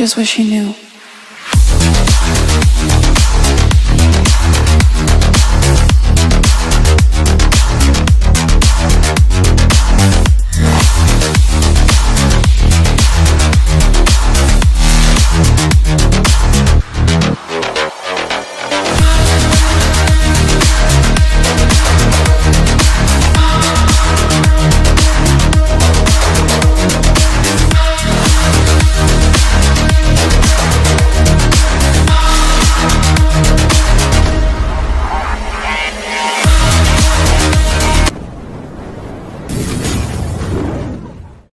just wish he knew.